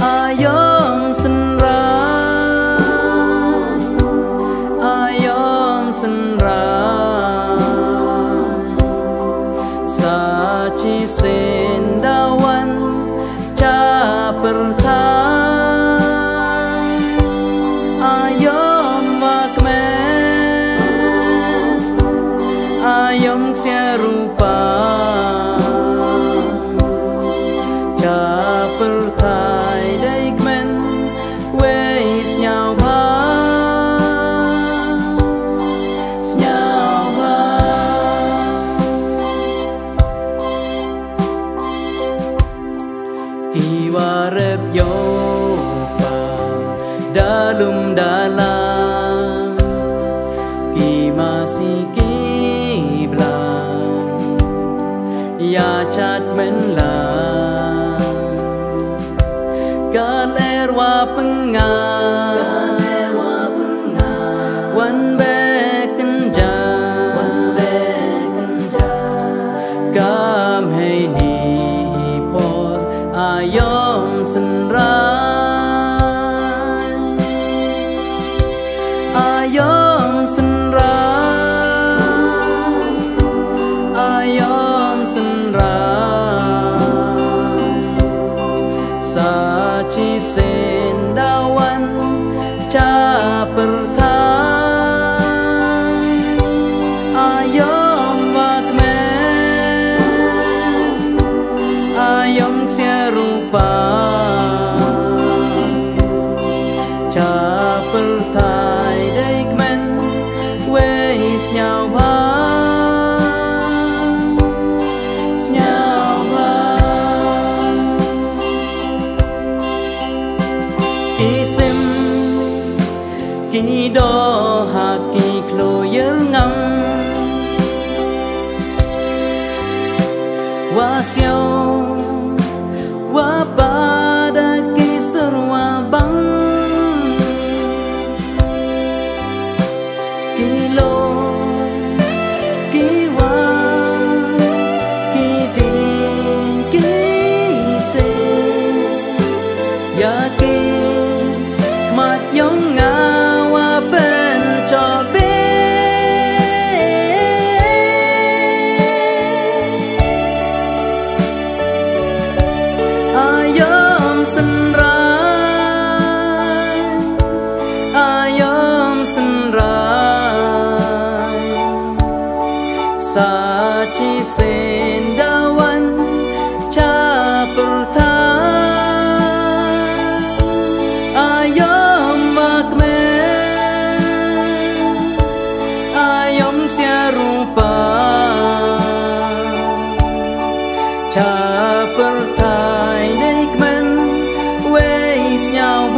ayom senrai ayom senrai sa chi sendawan cha pertang ayom wakme ayom sia rupa. Kiwa rep yo pa dalum dalam cinta pertama Ayom wakmen Ayom tia rupa đó do kỳ ki klo ngắm ngam. Wa sinh ra. Ayom senrai Saci sendawan ca pertang Ayom makmen Ayom sia rupa Ca pertai daik men Weis nhau